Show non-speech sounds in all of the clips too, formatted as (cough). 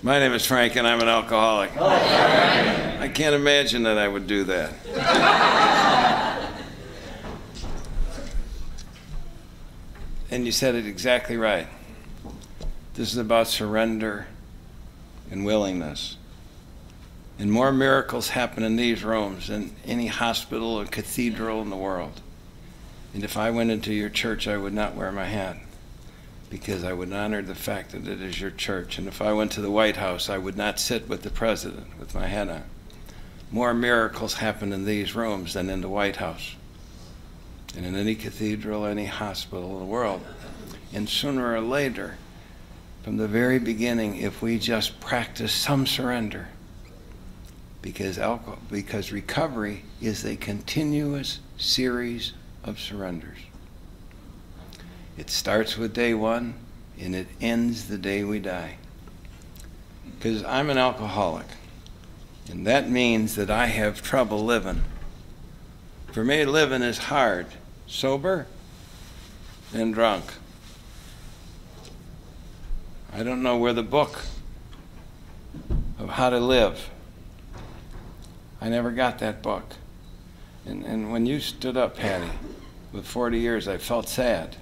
My name is Frank, and I'm an alcoholic. Oh, I can't imagine that I would do that. and you said it exactly right. This is about surrender and willingness. And more miracles happen in these rooms than any hospital or cathedral in the world. And if I went into your church, I would not wear my hat because I would honor the fact that it is your church. And if I went to the White House, I would not sit with the president with my hat on. More miracles happen in these rooms than in the White House and in any cathedral, any hospital in the world. And sooner or later, from the very beginning, if we just practice some surrender, because alcohol, because recovery is a continuous series of surrenders. It starts with day one and it ends the day we die. Because I'm an alcoholic, and that means that I have trouble living. For me, living is hard, sober and drunk. I don't know where the book of how to live. I never got that book. And, and when you stood up, Patty, with 40 years, I felt sad.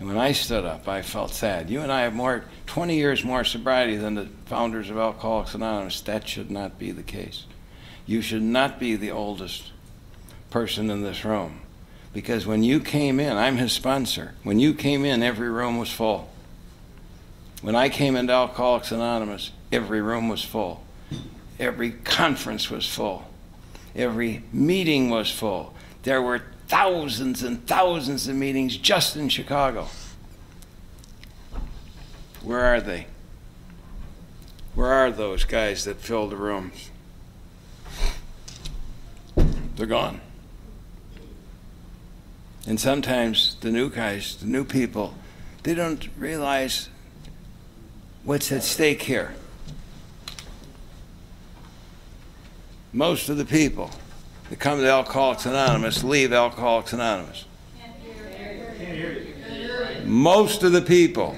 And when I stood up, I felt sad. You and I have more, 20 years more sobriety than the founders of Alcoholics Anonymous. That should not be the case. You should not be the oldest person in this room. Because when you came in, I'm his sponsor. When you came in, every room was full. When I came into Alcoholics Anonymous, every room was full. Every conference was full. Every meeting was full. There were thousands and thousands of meetings just in Chicago. Where are they? Where are those guys that fill the rooms? They're gone. And sometimes the new guys, the new people, they don't realize what's at stake here. Most of the people that come to Alcoholics Anonymous leave Alcoholics Anonymous. Most of the people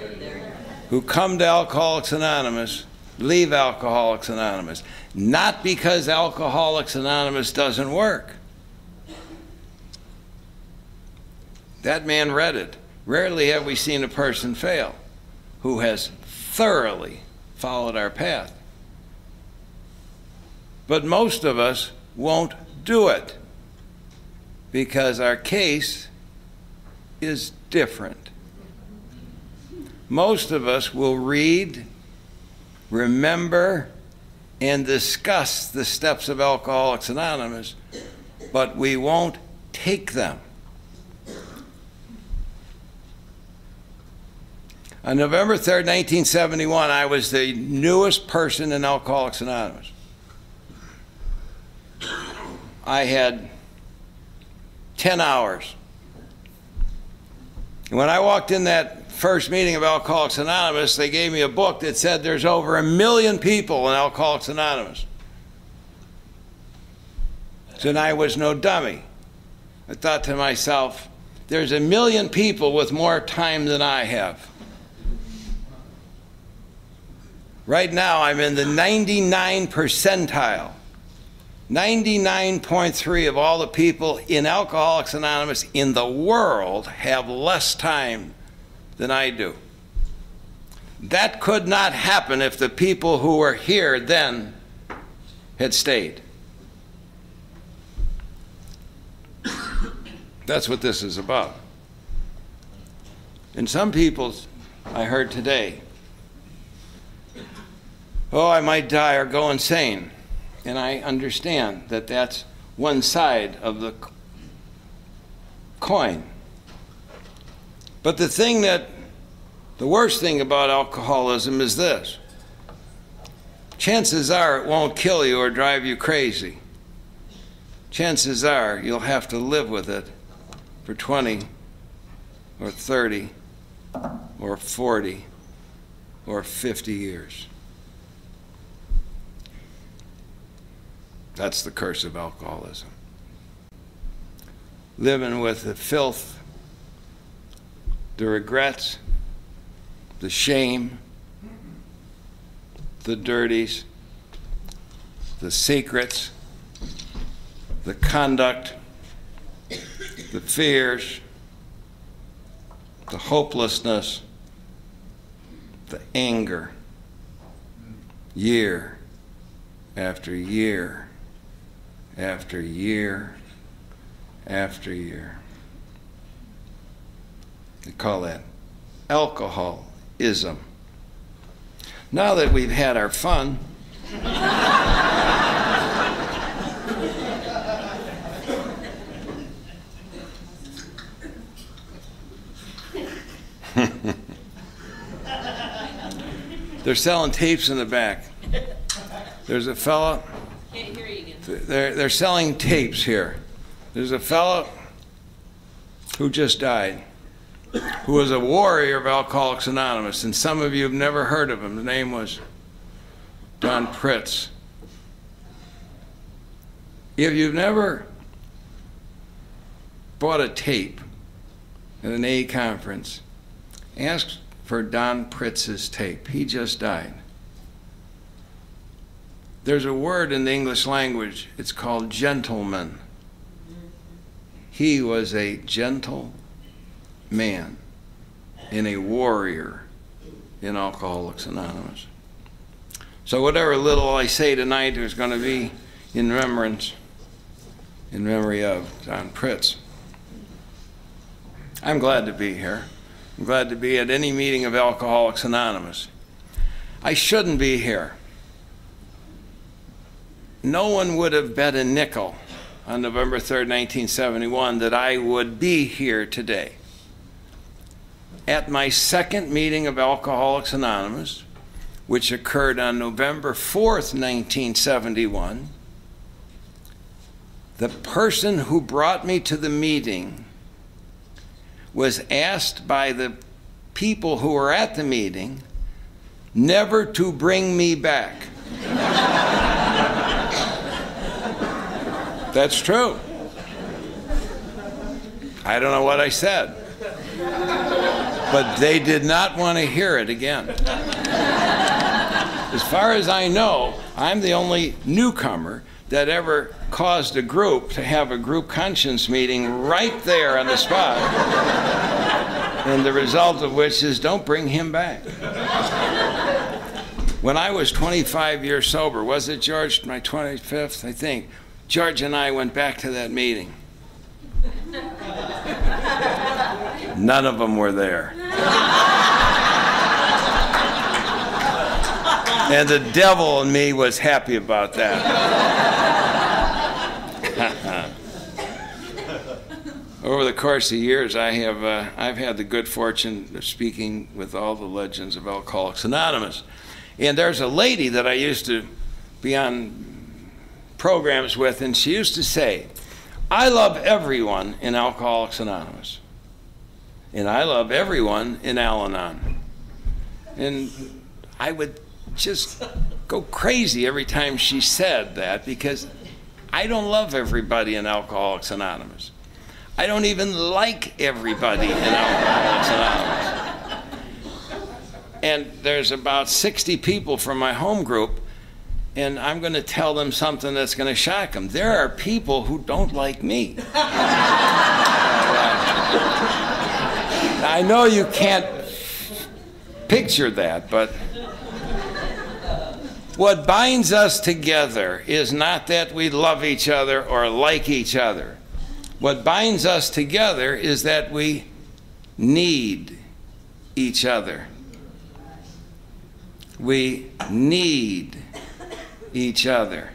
who come to Alcoholics Anonymous leave Alcoholics Anonymous. Not because Alcoholics Anonymous doesn't work. That man read it. Rarely have we seen a person fail who has thoroughly followed our path. But most of us won't do it because our case is different. Most of us will read, remember, and discuss the steps of Alcoholics Anonymous, but we won't take them. On November 3rd, 1971, I was the newest person in Alcoholics Anonymous. I had 10 hours. And when I walked in that first meeting of Alcoholics Anonymous, they gave me a book that said there's over a million people in Alcoholics Anonymous. So I was no dummy. I thought to myself, there's a million people with more time than I have. Right now, I'm in the 99 percentile 99.3 of all the people in Alcoholics Anonymous in the world have less time than I do. That could not happen if the people who were here then had stayed. That's what this is about. And some people, I heard today, oh, I might die or go insane. And I understand that that's one side of the coin. But the thing that, the worst thing about alcoholism is this chances are it won't kill you or drive you crazy. Chances are you'll have to live with it for 20 or 30 or 40 or 50 years. That's the curse of alcoholism. Living with the filth, the regrets, the shame, the dirties, the secrets, the conduct, the fears, the hopelessness, the anger, year after year after year after year. They call that alcoholism. Now that we've had our fun, (laughs) They're selling tapes in the back. There's a fella. Can't hear you. They're, they're selling tapes here. There's a fellow who just died, who was a warrior of Alcoholics Anonymous, and some of you have never heard of him. The name was Don Pritz. If you've never bought a tape at an A conference, ask for Don Pritz's tape. He just died. There's a word in the English language, it's called gentleman. He was a gentle man and a warrior in Alcoholics Anonymous. So, whatever little I say tonight is going to be in remembrance, in memory of Don Pritz. I'm glad to be here. I'm glad to be at any meeting of Alcoholics Anonymous. I shouldn't be here. No one would have bet a nickel on November 3rd, 1971, that I would be here today. At my second meeting of Alcoholics Anonymous, which occurred on November 4th, 1971, the person who brought me to the meeting was asked by the people who were at the meeting never to bring me back. (laughs) That's true. I don't know what I said. But they did not want to hear it again. As far as I know, I'm the only newcomer that ever caused a group to have a group conscience meeting right there on the spot. and the result of which is don't bring him back. When I was 25 years sober, was it George, my 25th, I think, George and I went back to that meeting. None of them were there. and the devil in me was happy about that. (laughs) Over the course of years, I have uh, I've had the good fortune of speaking with all the legends of Alcoholics Anonymous, and there's a lady that I used to be on programs with, and she used to say, "I love everyone in Alcoholics Anonymous, and I love everyone in Al-Anon," and I would just go crazy every time she said that because I don't love everybody in Alcoholics Anonymous. I don't even like everybody in Alcoholics Anonymous. And there's about 60 people from my home group, and I'm going to tell them something that's going to shock them. There are people who don't like me. (laughs) I know you can't picture that, but what binds us together is not that we love each other or like each other. What binds us together is that we need each other. We need each other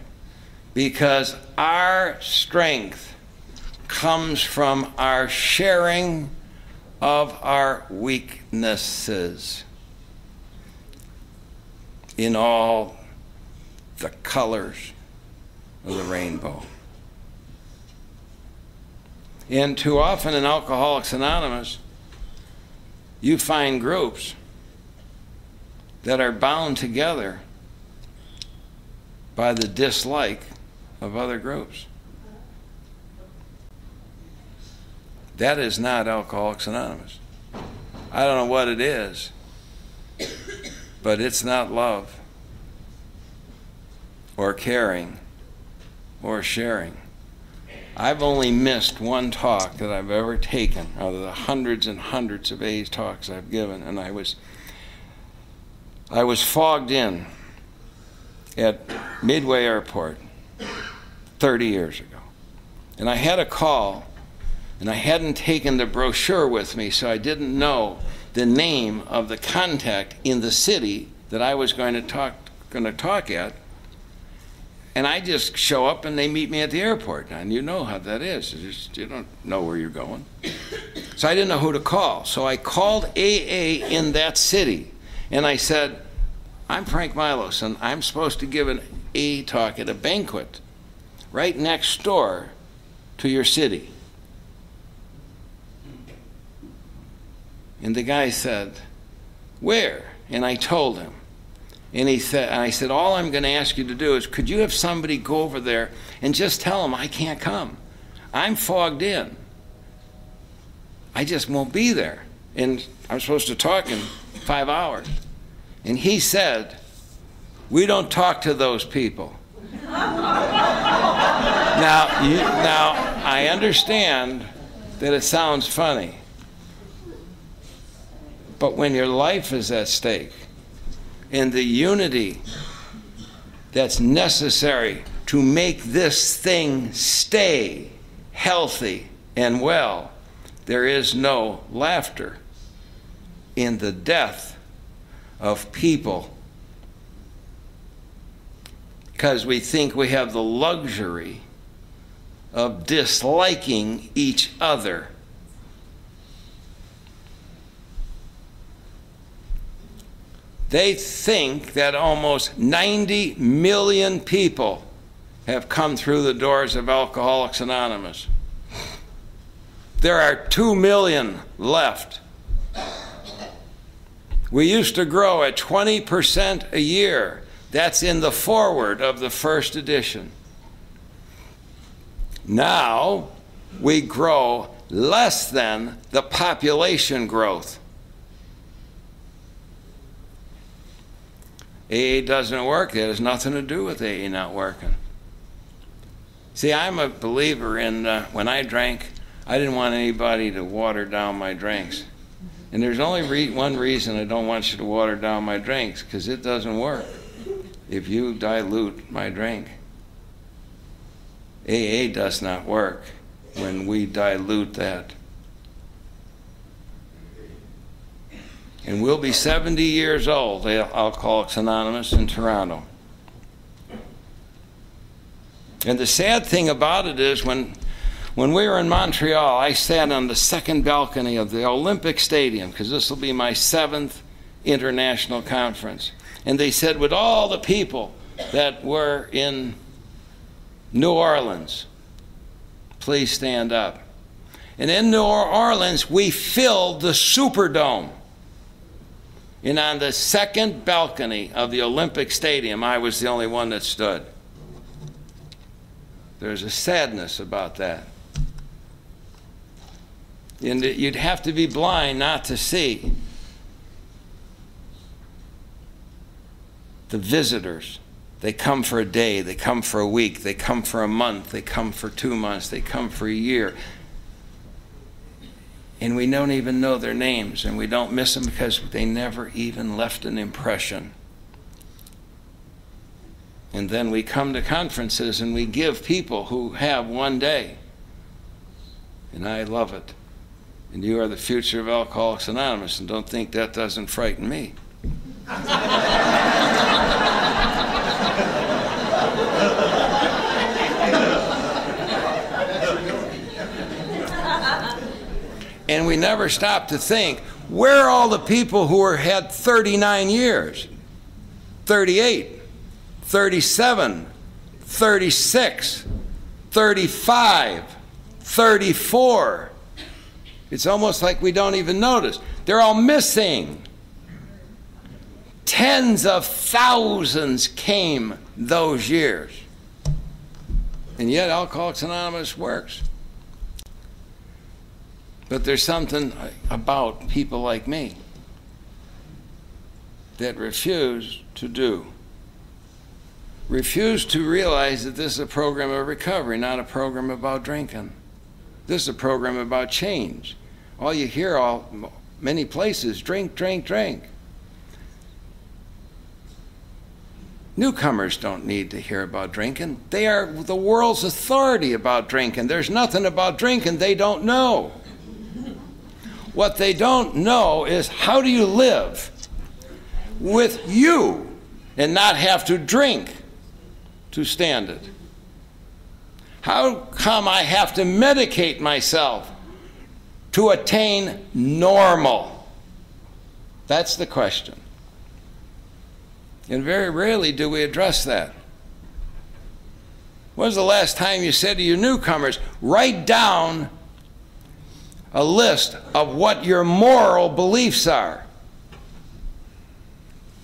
because our strength comes from our sharing of our weaknesses in all the colors of the rainbow. And too often in Alcoholics Anonymous, you find groups that are bound together by the dislike of other groups. That is not Alcoholics Anonymous. I don't know what it is, but it's not love. or caring or sharing. I've only missed one talk that I've ever taken out of the hundreds and hundreds of A's talks I've given, and I was I was fogged in at Midway Airport 30 years ago. And I had a call, and I hadn't taken the brochure with me, so I didn't know the name of the contact in the city that I was going to talk going to talk at and I just show up and they meet me at the airport. And you know how that is. You, just, you don't know where you're going. So I didn't know who to call. So I called AA in that city. And I said, I'm Frank Milos, and I'm supposed to give an A talk at a banquet right next door to your city. And the guy said, Where? And I told him. And he said, and I said, all I'm going to ask you to do is, could you have somebody go over there and just tell them I can't come? I'm fogged in. I just won't be there. And I'm supposed to talk in five hours. And he said, we don't talk to those people. (laughs) now, you, now, I understand that it sounds funny. But when your life is at stake, and the unity that's necessary to make this thing stay healthy and well, there is no laughter in the death of people because we think we have the luxury of disliking each other They think that almost 90 million people have come through the doors of Alcoholics Anonymous. There are 2 million left. We used to grow at 20% a year. That's in the foreword of the first edition. Now we grow less than the population growth. AA doesn't work, it has nothing to do with AA not working. See, I'm a believer in uh, when I drank, I didn't want anybody to water down my drinks. And there's only re- one reason I don't want you to water down my drinks, because it doesn't work if you dilute my drink. AA does not work when we dilute that. and we'll be 70 years old, Alcoholics Anonymous in Toronto. And the sad thing about it is when, when we were in Montreal, I sat on the second balcony of the Olympic Stadium because this will be my seventh international conference. And they said, with all the people that were in New Orleans, please stand up. And in New Orleans, we filled the Superdome. And on the second balcony of the Olympic Stadium, I was the only one that stood. There's a sadness about that. And you'd have to be blind not to see the visitors. They come for a day, they come for a week, they come for a month, they come for two months, they come for a year and we don't even know their names, and we don't miss them because they never even left an impression. And then we come to conferences and we give people who have one day. And I love it. And you are the future of Alcoholics Anonymous, and don't think that doesn't frighten me. And we never stop to think where are all the people who had 39 years, 38, 37, 36, 35, 34? It's almost like we don't even notice. They're all missing. Tens of thousands came those years. And yet, Alcoholics Anonymous works. But there's something about people like me that refuse to do refuse to realize that this is a program of recovery, not a program about drinking. This is a program about change. All you hear all many places drink, drink, drink. Newcomers don't need to hear about drinking. They are the world's authority about drinking. There's nothing about drinking they don't know. What they don't know is how do you live with you and not have to drink to stand it? How come I have to medicate myself to attain normal? That's the question. And very rarely do we address that. When's the last time you said to your newcomers, write down a list of what your moral beliefs are?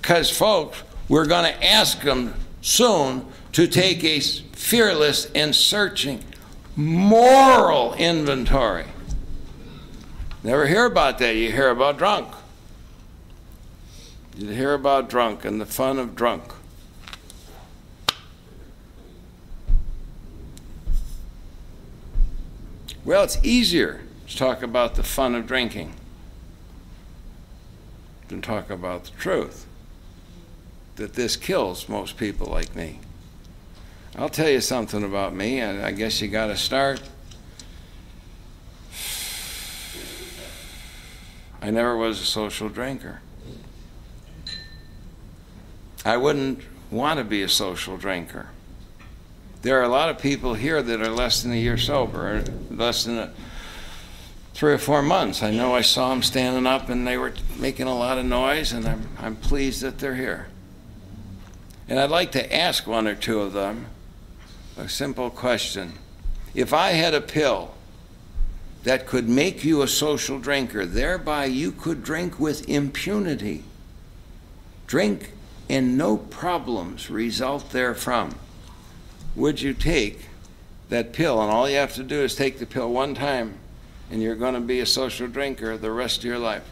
Because, folks, we're going to ask them soon to take a fearless and searching moral inventory. Never hear about that. You hear about drunk. You hear about drunk and the fun of drunk. Well, it's easier to talk about the fun of drinking than talk about the truth that this kills most people like me. I'll tell you something about me, and I guess you got to start. I never was a social drinker. I wouldn't want to be a social drinker. There are a lot of people here that are less than a year sober, less than a, three or four months. I know I saw them standing up and they were making a lot of noise, and I'm, I'm pleased that they're here. And I'd like to ask one or two of them a simple question. If I had a pill that could make you a social drinker, thereby you could drink with impunity, drink and no problems result therefrom, would you take that pill? And all you have to do is take the pill one time, and you're going to be a social drinker the rest of your life.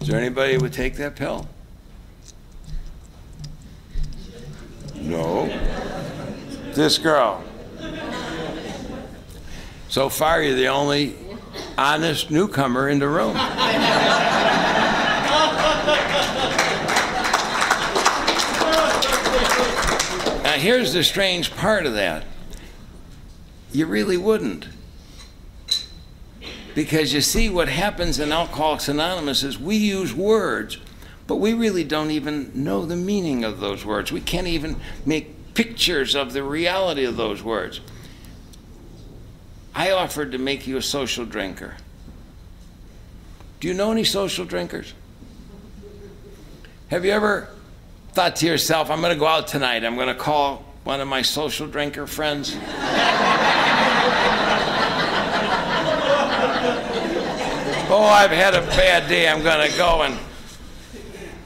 Is there anybody who would take that pill? No. This girl. So far, you're the only honest newcomer in the room. now, here's the strange part of that you really wouldn't. Because you see, what happens in Alcoholics Anonymous is we use words but we really don't even know the meaning of those words. We can't even make pictures of the reality of those words. I offered to make you a social drinker. Do you know any social drinkers? Have you ever thought to yourself, I'm going to go out tonight, I'm going to call one of my social drinker friends? (laughs) oh, I've had a bad day, I'm going to go and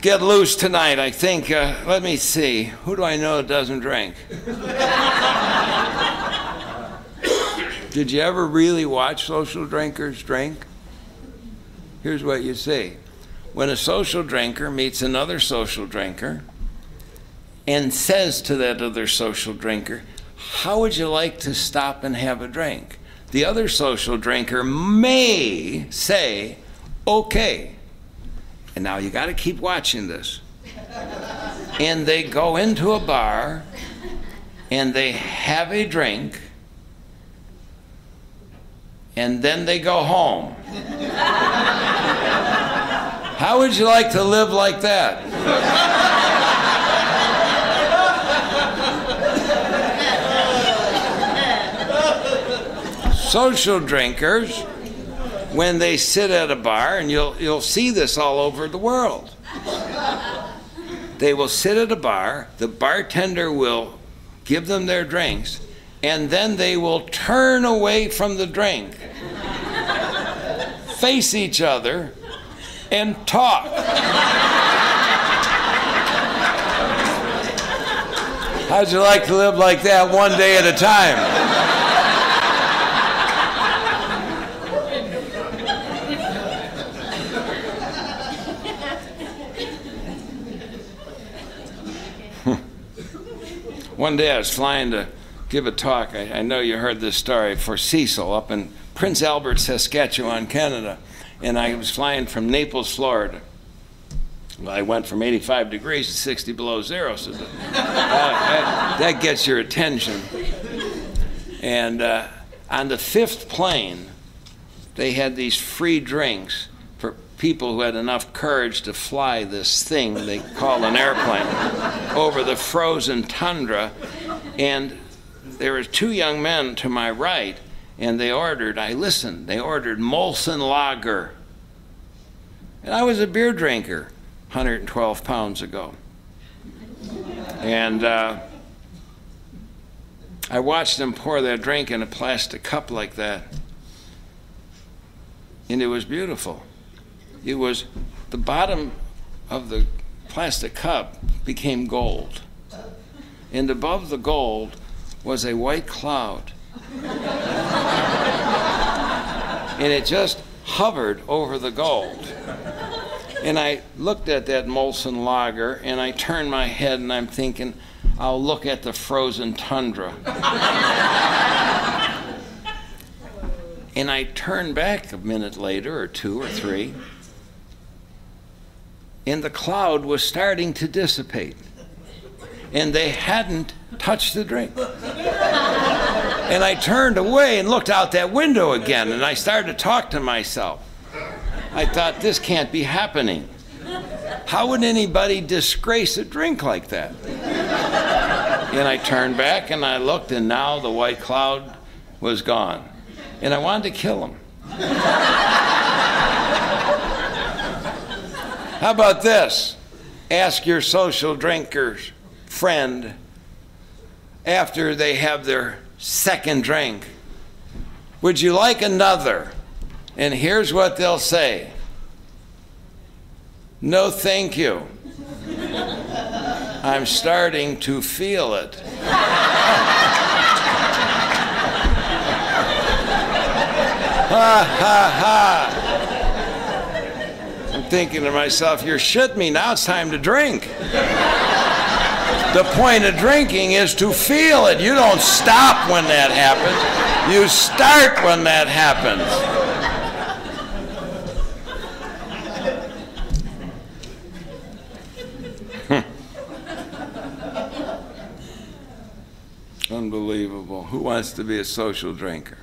get loose tonight. I think, uh, let me see, who do I know that doesn't drink? (laughs) Did you ever really watch social drinkers drink? Here's what you see when a social drinker meets another social drinker and says to that other social drinker, How would you like to stop and have a drink? The other social drinker may say, Okay. And now you got to keep watching this. And they go into a bar and they have a drink and then they go home. How would you like to live like that? Social drinkers when they sit at a bar, and you'll, you'll see this all over the world. They will sit at a bar, the bartender will give them their drinks, and then they will turn away from the drink, face each other, and talk. How'd you like to live like that one day at a time? One day I was flying to give a talk. I, I know you heard this story for Cecil up in Prince Albert, Saskatchewan, Canada. And I was flying from Naples, Florida. I went from 85 degrees to 60 below zero, so that, that, that gets your attention. And uh, on the fifth plane, they had these free drinks people who had enough courage to fly this thing they call an airplane over the frozen tundra. And there were two young men to my right, and they ordered, I listened, they ordered Molson Lager. And I was a beer drinker 112 pounds ago. And uh, I watched them pour their drink in a plastic cup like that. And it was beautiful. It was the bottom of the plastic cup became gold. And above the gold was a white cloud. and it just hovered over the gold. And I looked at that Molson lager and I turned my head and I'm thinking, I'll look at the frozen tundra. and I turned back a minute later, or two or three, and the cloud was starting to dissipate. And they hadn't touched the drink. and I turned away and looked out that window again, and I started to talk to myself. I thought, this can't be happening. How would anybody disgrace a drink like that? and I turned back and I looked, and now the white cloud was gone. And I wanted to kill him. How about this? Ask your social drinkers friend after they have their second drink, Would you like another? And here's what they'll say No, thank you. (laughs) I'm starting to feel it. (laughs) ha ha ha. Thinking to myself, you're shitting me. Now it's time to drink. the point of drinking is to feel it. You don't stop when that happens, you start when that happens. Hmm. Unbelievable. Who wants to be a social drinker?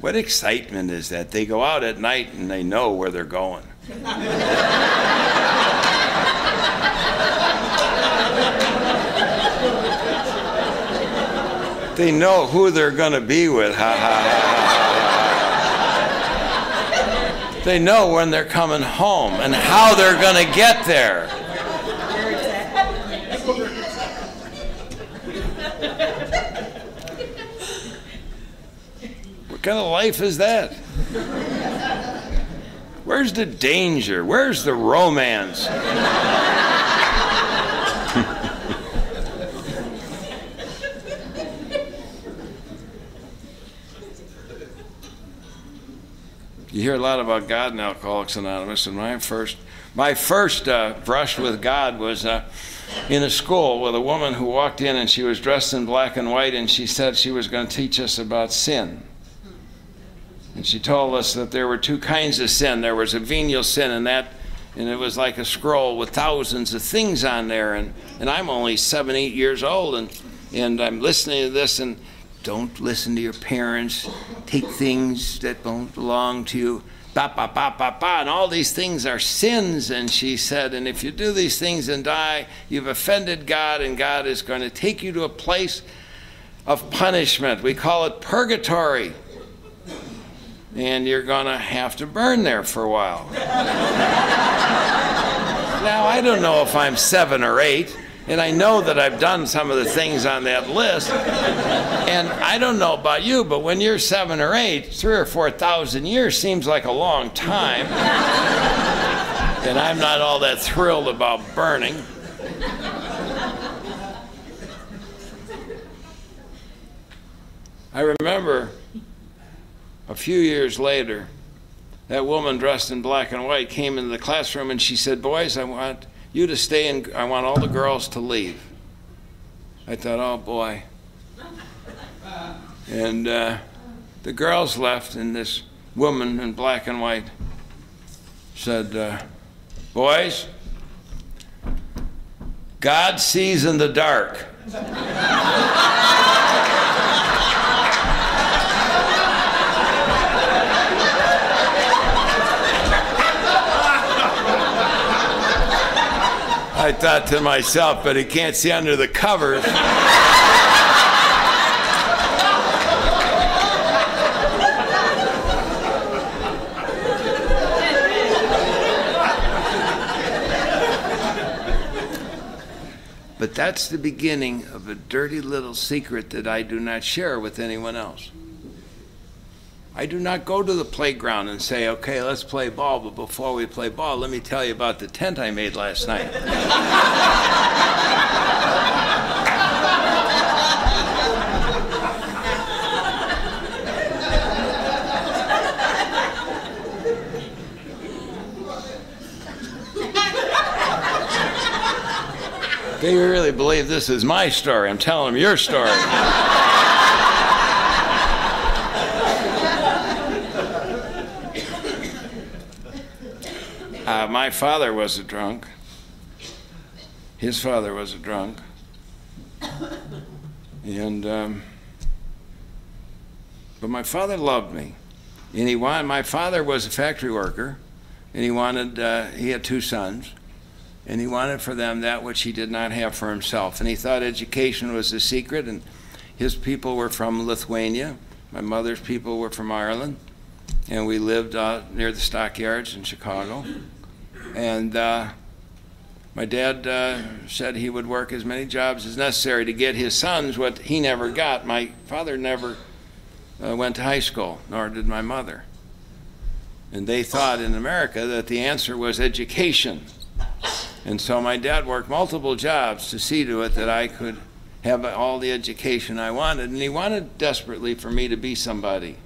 What excitement is that? They go out at night and they know where they're going. they know who they're going to be with. Ha ha ha. They know when they're coming home and how they're going to get there. What kind of life is that? Where's the danger? Where's the romance? you hear a lot about God in Alcoholics Anonymous, and my first, my first uh, brush with God was uh, in a school with a woman who walked in and she was dressed in black and white, and she said she was going to teach us about sin. And she told us that there were two kinds of sin. There was a venial sin, and that, and it was like a scroll with thousands of things on there. And, and I'm only seven, eight years old, and, and I'm listening to this, and don't listen to your parents. Take things that don't belong to you. Ba, ba, ba, ba, ba. And all these things are sins. And she said, and if you do these things and die, you've offended God, and God is going to take you to a place of punishment. We call it purgatory and you're going to have to burn there for a while. now, I don't know if I'm seven or eight, and I know that I've done some of the things on that list. And I don't know about you, but when you're seven or eight, three or four thousand years seems like a long time. and I'm not all that thrilled about burning. I remember a few years later, that woman dressed in black and white came into the classroom and she said, Boys, I want you to stay and I want all the girls to leave. I thought, oh boy. And uh, the girls left, and this woman in black and white said, uh, Boys, God sees in the dark. (laughs) I thought to myself, but he can't see under the covers. but that's the beginning of a dirty little secret that I do not share with anyone else. I do not go to the playground and say, okay, let's play ball, but before we play ball, let me tell you about the tent I made last night. they really believe this is my story. I'm telling them your story. My father was a drunk. His father was a drunk. And, um, but my father loved me. And he wanted, my father was a factory worker, and he wanted, uh, he had two sons, and he wanted for them that which he did not have for himself. And he thought education was the secret, and his people were from Lithuania. My mother's people were from Ireland, and we lived uh, near the stockyards in Chicago. And uh, my dad uh, said he would work as many jobs as necessary to get his sons what he never got. My father never uh, went to high school, nor did my mother. And they thought in America that the answer was education. And so my dad worked multiple jobs to see to it that I could have all the education I wanted. And he wanted desperately for me to be somebody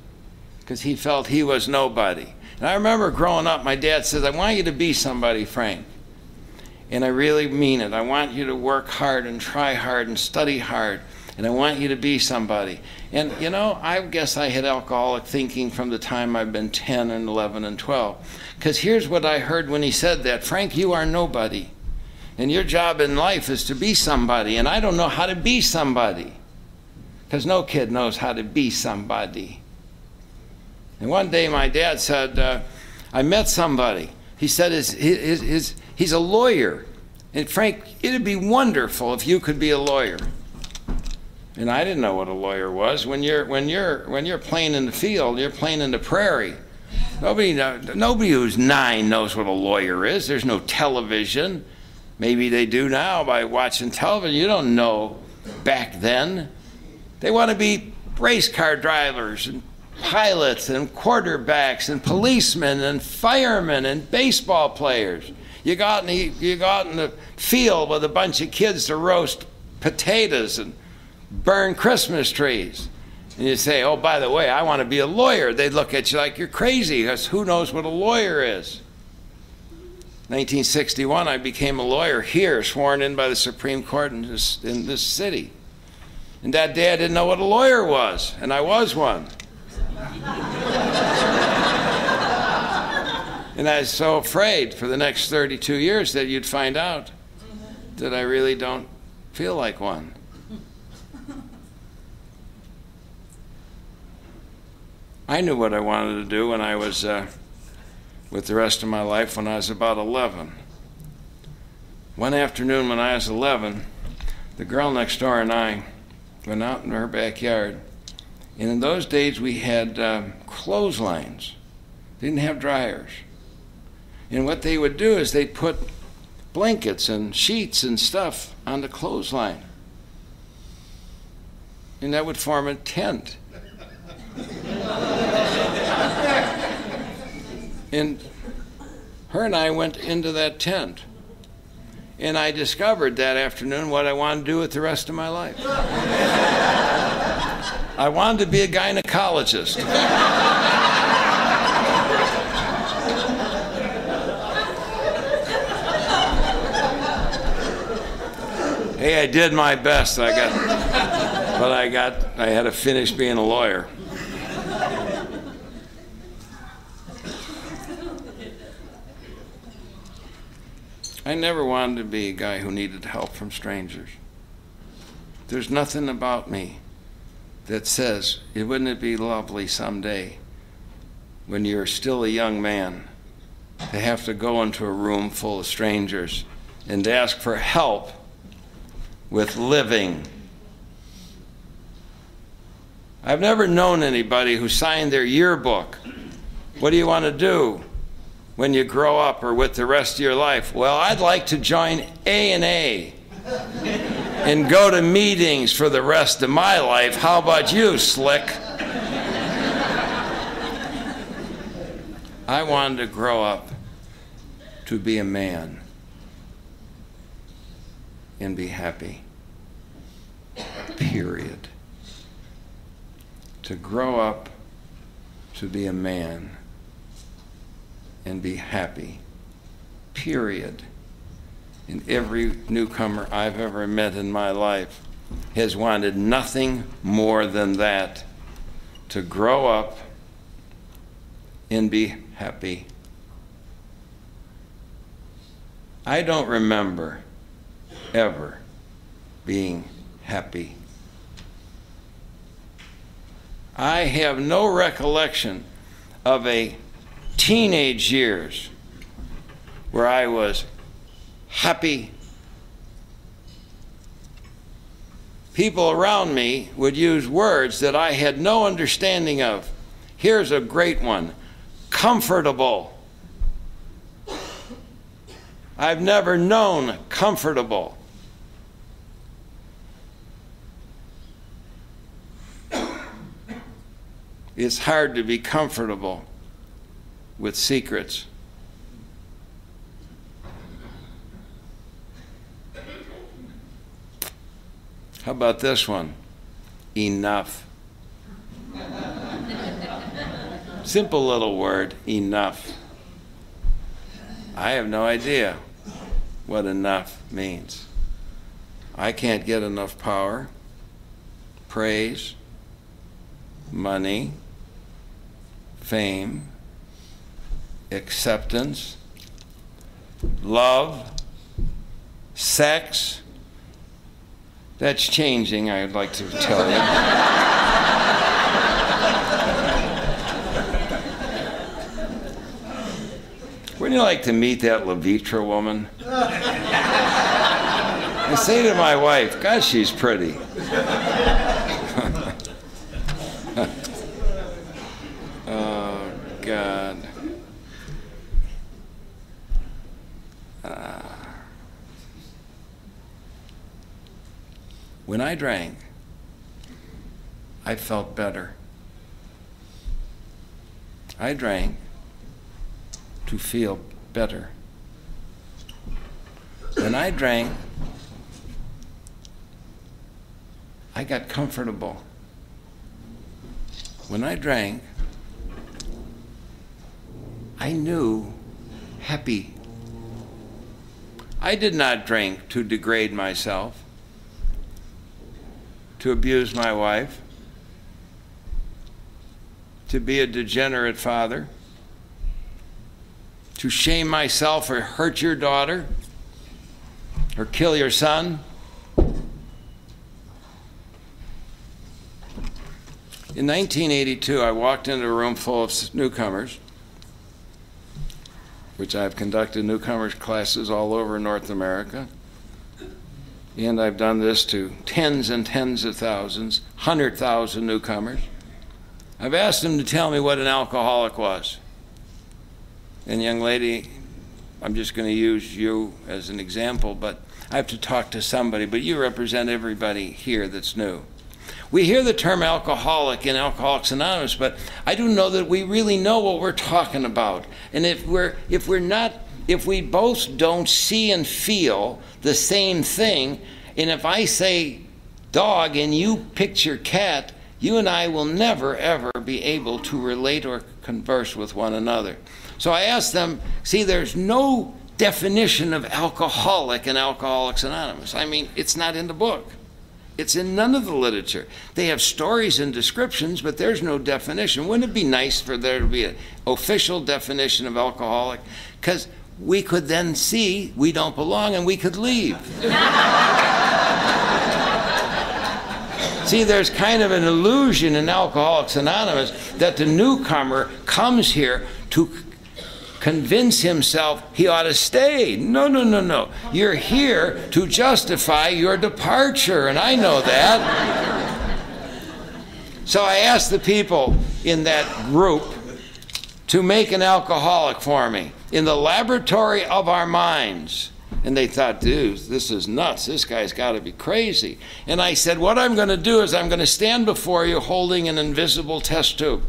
because he felt he was nobody. And I remember growing up, my dad says, I want you to be somebody, Frank. And I really mean it. I want you to work hard and try hard and study hard. And I want you to be somebody. And you know, I guess I had alcoholic thinking from the time I've been 10 and 11 and 12. Because here's what I heard when he said that Frank, you are nobody. And your job in life is to be somebody. And I don't know how to be somebody. Because no kid knows how to be somebody. And one day my dad said, uh, I met somebody. He said, his, his, his, he's a lawyer. And Frank, it'd be wonderful if you could be a lawyer. And I didn't know what a lawyer was. When you're, when you're, when you're playing in the field, you're playing in the prairie. Nobody, nobody who's nine knows what a lawyer is. There's no television. Maybe they do now by watching television. You don't know back then. They want to be race car drivers and pilots and quarterbacks and policemen and firemen and baseball players. You got in the, you in the field with a bunch of kids to roast potatoes and burn Christmas trees. And you say, oh, by the way, I want to be a lawyer. They'd look at you like you're crazy because who knows what a lawyer is? 1961, I became a lawyer here, sworn in by the Supreme Court in this, in this city. And that day I didn't know what a lawyer was, and I was one. (laughs) and I was so afraid for the next 32 years that you'd find out that I really don't feel like one. I knew what I wanted to do when I was uh, with the rest of my life when I was about 11. One afternoon when I was 11, the girl next door and I went out in her backyard and in those days, we had um, clotheslines, didn't have dryers. And what they would do is they'd put blankets and sheets and stuff on the clothesline. And that would form a tent. and her and I went into that tent. And I discovered that afternoon what I wanted to do with the rest of my life. I wanted to be a gynecologist. Hey, I did my best. I got, but I got, I had to finish being a lawyer. I never wanted to be a guy who needed help from strangers. There's nothing about me that says, it wouldn't it be lovely someday when you're still a young man to have to go into a room full of strangers and ask for help with living. I've never known anybody who signed their yearbook. What do you want to do when you grow up or with the rest of your life? Well, I'd like to join A and A and go to meetings for the rest of my life. How about you, slick? I wanted to grow up to be a man and be happy. Period. To grow up to be a man and be happy. Period. And every newcomer I've ever met in my life has wanted nothing more than that to grow up and be happy. I don't remember ever being happy. I have no recollection of a teenage years where I was happy. People around me would use words that I had no understanding of. Here's a great one comfortable. I've never known comfortable. It's hard to be comfortable with secrets. How about this one? Enough. Simple little word, enough. I have no idea what enough means. I can't get enough power, praise, money, fame, acceptance, love, sex. That's changing, I'd like to tell you. Wouldn't you like to meet that Levitra woman? I say to my wife, God, she's pretty. oh, God. Uh, when I drank, I felt better. I drank to feel better. When I drank, I got comfortable. When I drank, I knew happy. I did not drink to degrade myself, to abuse my wife, to be a degenerate father to shame myself or hurt your daughter or kill your son. In 1982, I walked into a room full of newcomers, which I've conducted newcomers classes all over North America. And I've done this to tens and tens of thousands, 100,000 newcomers. I've asked them to tell me what an alcoholic was. And young lady, I'm just going to use you as an example, but I have to talk to somebody, but you represent everybody here that's new. We hear the term alcoholic in Alcoholics Anonymous, but I don't know that we really know what we're talking about. And if we're if we're not if we both don't see and feel the same thing, and if I say dog and you picture cat, you and I will never ever be able to relate or converse with one another. So I asked them, see, there's no definition of alcoholic in Alcoholics Anonymous. I mean, it's not in the book. It's in none of the literature. They have stories and descriptions, but there's no definition. Wouldn't it be nice for there to be an official definition of alcoholic? Because we could then see we don't belong and we could leave. (laughs) see, there's kind of an illusion in Alcoholics Anonymous that the newcomer comes here to convince himself he ought to stay. No, no, no, no. You're here to justify your departure, and I know that. So I asked the people in that group to make an alcoholic for me in the laboratory of our minds. And they thought, dude, this is nuts. This guy's got to be crazy. And I said, what I'm going to do is I'm going to stand before you holding an invisible test tube.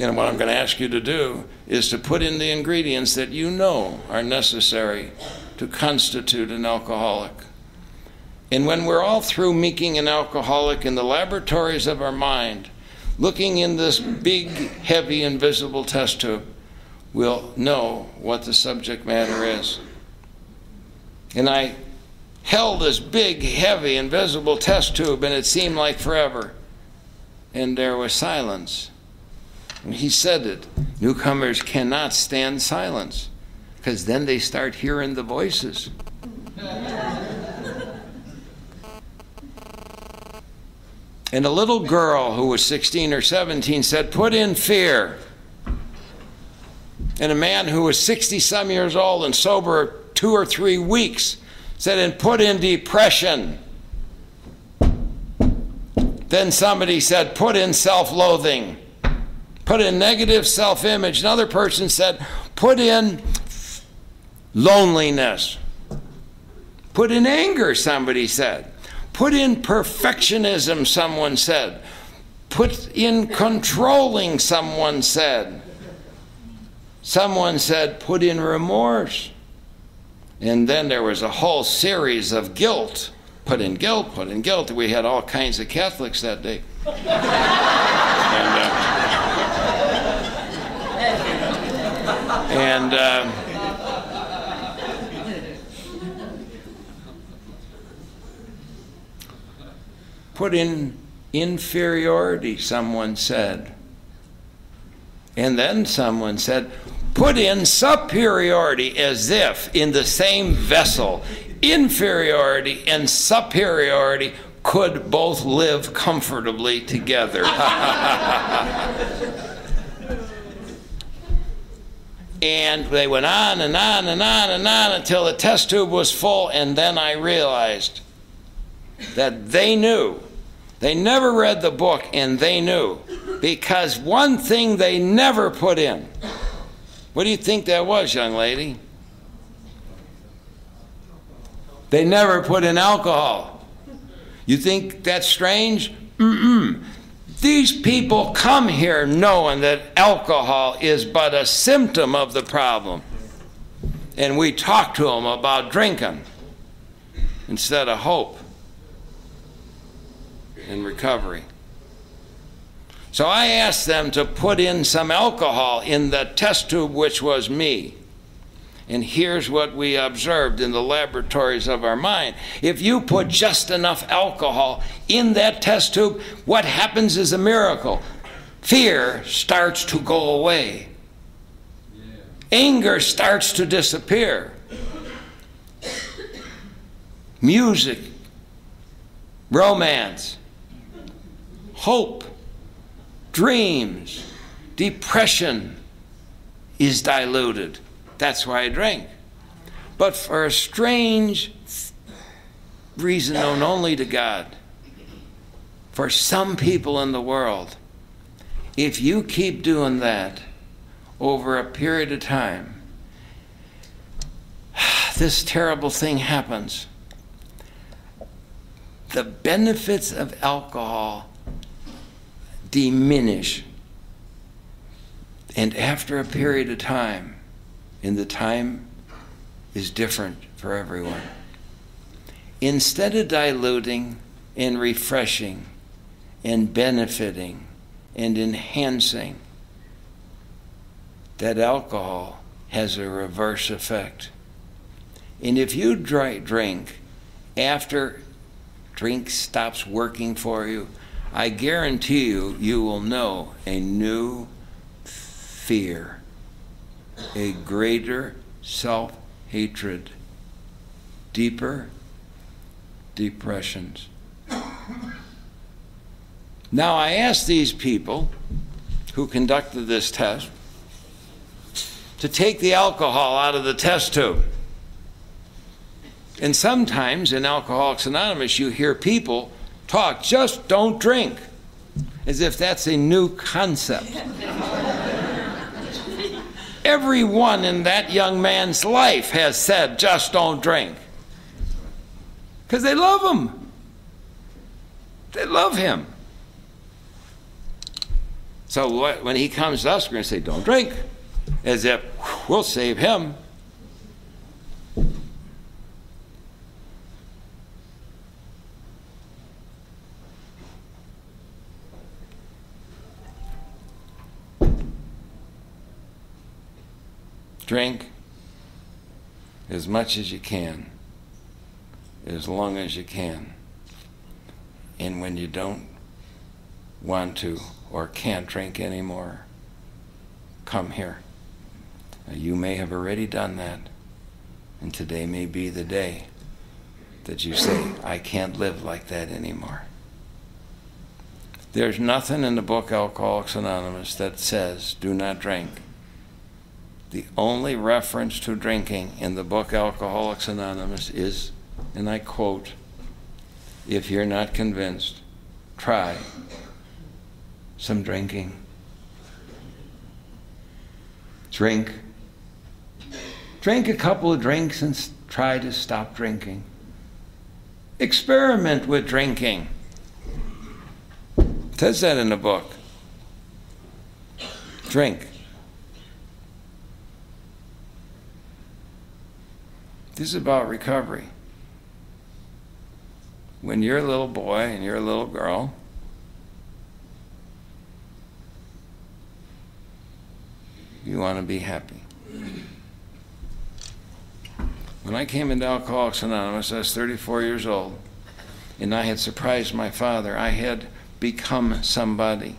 And what I'm going to ask you to do is to put in the ingredients that you know are necessary to constitute an alcoholic. And when we're all through making an alcoholic in the laboratories of our mind, looking in this big, heavy, invisible test tube, we'll know what the subject matter is. And I held this big, heavy, invisible test tube, and it seemed like forever. And there was silence. And he said it. Newcomers cannot stand silence because then they start hearing the voices. and a little girl who was 16 or 17 said, Put in fear. And a man who was 60 some years old and sober two or three weeks said, And put in depression. Then somebody said, Put in self loathing put in negative self image. Another person said, put in loneliness. Put in anger, somebody said. Put in perfectionism, someone said. Put in controlling, someone said. Someone said, put in remorse. And then there was a whole series of guilt. Put in guilt, put in guilt. We had all kinds of Catholics that day. (laughs) and, uh, And uh, put in inferiority, someone said. And then someone said, put in superiority as if in the same vessel, inferiority and superiority could both live comfortably together. (laughs) And they went on and on and on and on until the test tube was full. And then I realized that they knew. They never read the book and they knew. Because one thing they never put in. What do you think that was, young lady? They never put in alcohol. You think that's strange? Mm-mm. These people come here knowing that alcohol is but a symptom of the problem. And we talk to them about drinking instead of hope and recovery. So I asked them to put in some alcohol in the test tube, which was me. And here's what we observed in the laboratories of our mind. If you put just enough alcohol in that test tube, what happens is a miracle. Fear starts to go away, anger starts to disappear. Music, romance, hope, dreams, depression is diluted that's why I drink. But for a strange reason known only to God, for some people in the world, if you keep doing that over a period of time, (sighs) this terrible thing happens. The benefits of alcohol diminish. And after a period of time, and the time is different for everyone. Instead of diluting and refreshing and benefiting and enhancing, that alcohol has a reverse effect. And if you drink after drink stops working for you, I guarantee you, you will know a new fear, a greater self hatred, deeper depressions. Now, I asked these people who conducted this test to take the alcohol out of the test tube. And sometimes in Alcoholics Anonymous, you hear people talk, just don't drink, as if that's a new concept. Everyone in that young man's life has said, just don't drink. Because they love him. They love him. So when he comes to us, we're going to say, don't drink, as if we'll save him. Drink as much as you can, as long as you can. And when you don't want to or can't drink anymore, come here. Now, you may have already done that, and today may be the day that you say, I can't live like that anymore. There's nothing in the book Alcoholics Anonymous that says, do not drink. The only reference to drinking in the book Alcoholics Anonymous is, and I quote, if you're not convinced, try some drinking. Drink. Drink a couple of drinks and try to stop drinking. Experiment with drinking. It says that in the book. Drink. This is about recovery. When you're a little boy and you're a little girl, you want to be happy. When I came into Alcoholics Anonymous, I was 34 years old, and I had surprised my father. I had become somebody.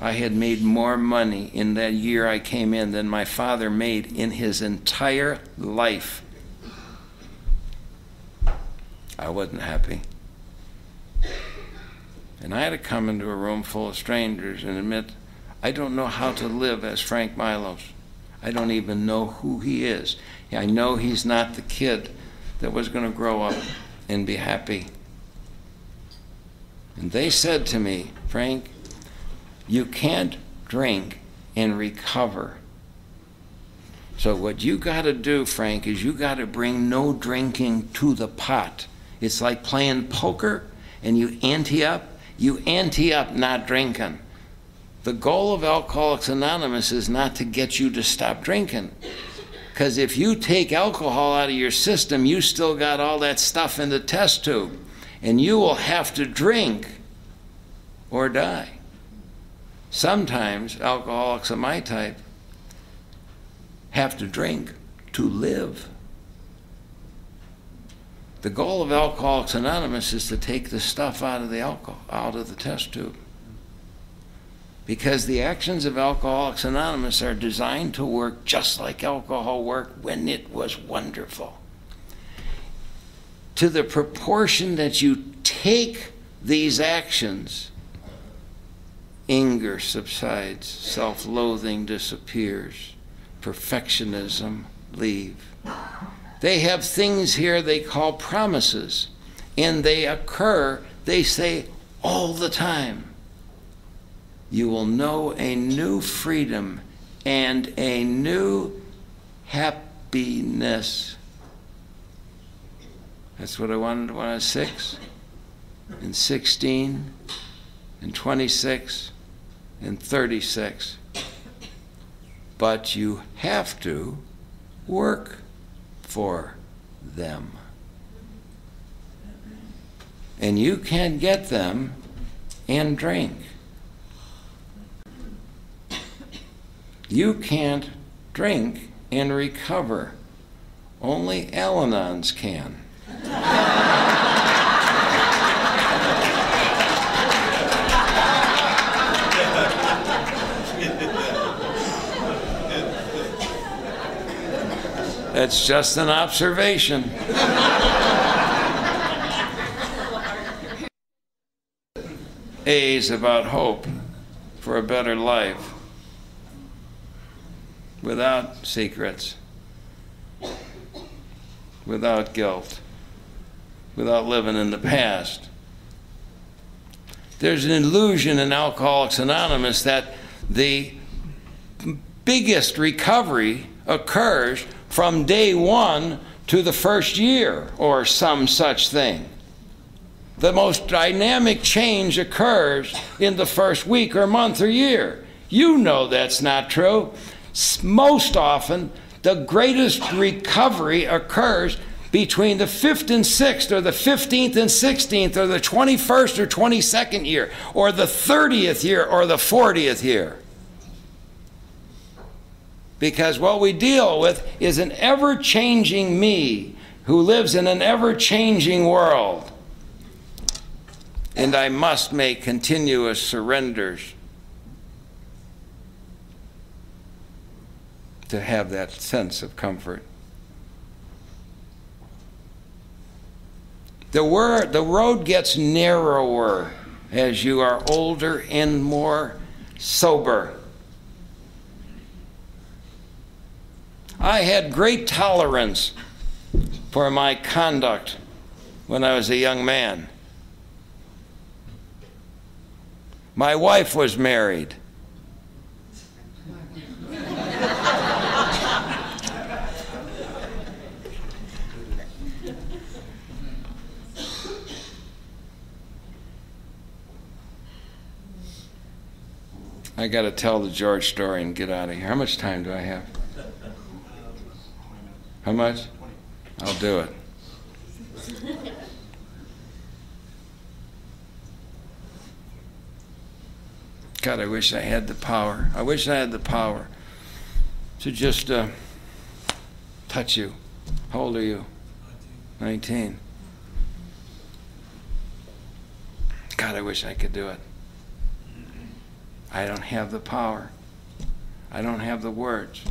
I had made more money in that year I came in than my father made in his entire life. I wasn't happy. And I had to come into a room full of strangers and admit, I don't know how to live as Frank Milos. I don't even know who he is. I know he's not the kid that was going to grow up and be happy. And they said to me, Frank, you can't drink and recover. So what you got to do, Frank, is you got to bring no drinking to the pot. It's like playing poker and you ante up, you ante up not drinking. The goal of Alcoholics Anonymous is not to get you to stop drinking. Because if you take alcohol out of your system, you still got all that stuff in the test tube. And you will have to drink or die. Sometimes alcoholics of my type have to drink to live. The goal of Alcoholics Anonymous is to take the stuff out of the alcohol, out of the test tube. Because the actions of Alcoholics Anonymous are designed to work just like alcohol worked when it was wonderful. To the proportion that you take these actions, anger subsides, self loathing disappears, perfectionism leaves. They have things here they call promises, and they occur, they say, all the time. You will know a new freedom and a new happiness. That's what I wanted when I was six, and 16, and 26, and 36. But you have to work for them. And you can get them and drink. You can't drink and recover. Only Al Anons can. (laughs) That's just an observation. A is about hope for a better life without secrets, without guilt, without living in the past. There's an illusion in Alcoholics Anonymous that the biggest recovery occurs from day one to the first year or some such thing. The most dynamic change occurs in the first week or month or year. You know that's not true. Most often, the greatest recovery occurs between the 5th and 6th, or the 15th and 16th, or the 21st or 22nd year, or the 30th year, or the 40th year. Because what we deal with is an ever changing me who lives in an ever changing world. And I must make continuous surrenders to have that sense of comfort. The, word, the road gets narrower as you are older and more sober. I had great tolerance for my conduct when I was a young man. My wife was married. I got to tell the George story and get out of here. How much time do I have? How much? 20. I'll do it. God, I wish I had the power. I wish I had the power to just uh, touch you. How old are you? 19. God, I wish I could do it. I don't have the power. I don't have the words.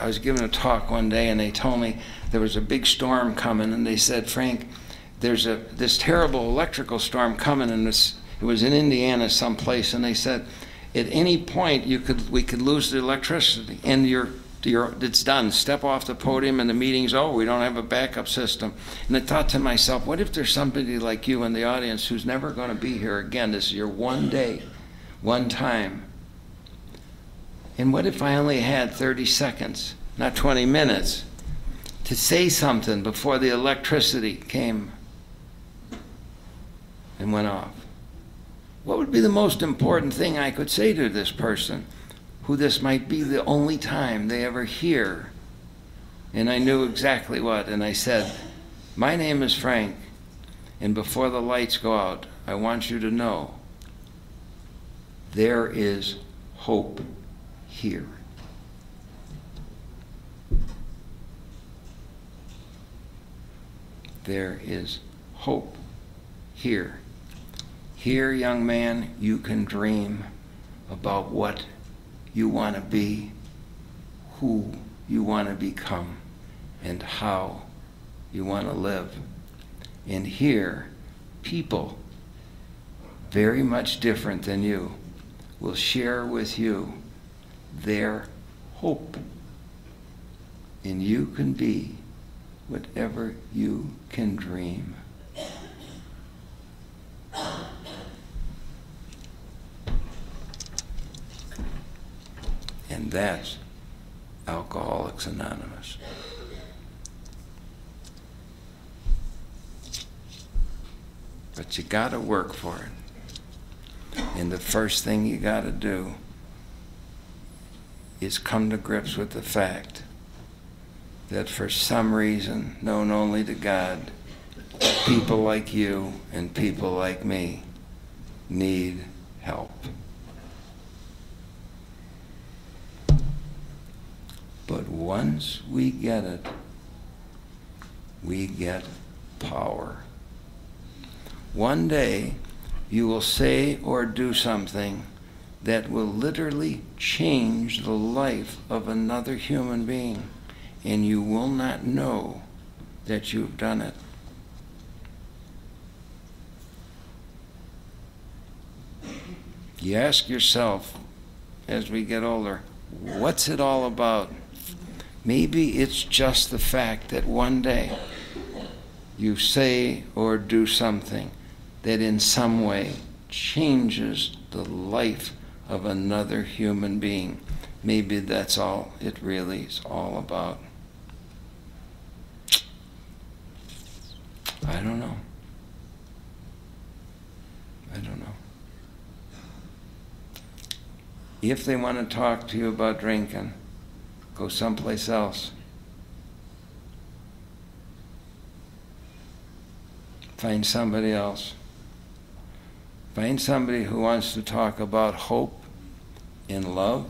I was giving a talk one day and they told me there was a big storm coming and they said, Frank, there's a this terrible electrical storm coming and this it was in Indiana someplace and they said at any point you could we could lose the electricity and you're you're, it's done. Step off the podium and the meeting's over. We don't have a backup system. And I thought to myself, what if there's somebody like you in the audience who's never going to be here again? This is your one day, one time. And what if I only had 30 seconds, not 20 minutes, to say something before the electricity came and went off? What would be the most important thing I could say to this person? who this might be the only time they ever hear. And I knew exactly what. And I said, My name is Frank, and before the lights go out, I want you to know there is hope here. There is hope here. Here, young man, you can dream about what you want to be, who you want to become, and how you want to live. And here, people very much different than you will share with you their hope. And you can be whatever you can dream. And that's Alcoholics Anonymous. But you got to work for it. And the first thing you got to do is come to grips with the fact that for some reason known only to God, people like you and people like me need help. But once we get it, we get power. One day, you will say or do something that will literally change the life of another human being, and you will not know that you've done it. You ask yourself as we get older, what's it all about? Maybe it's just the fact that one day you say or do something that in some way changes the life of another human being. Maybe that's all it really is all about. I don't know. I don't know. If they want to talk to you about drinking, go someplace else. Find somebody else. Find somebody who wants to talk about hope in love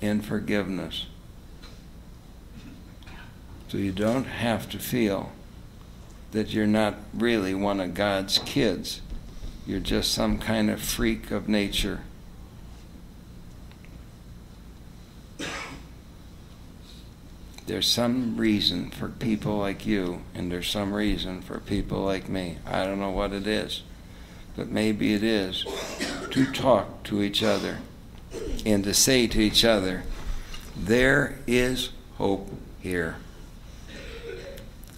in forgiveness. So you don't have to feel that you're not really one of God's kids. You're just some kind of freak of nature. There's some reason for people like you, and there's some reason for people like me. I don't know what it is, but maybe it is to talk to each other and to say to each other, There is hope here.